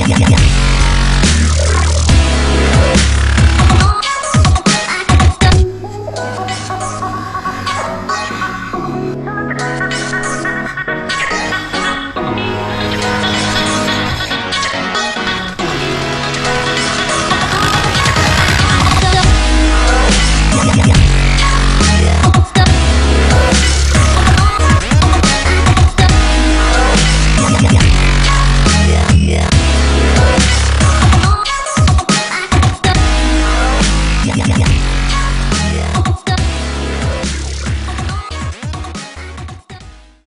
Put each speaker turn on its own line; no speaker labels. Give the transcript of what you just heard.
yeah, yeah, yeah.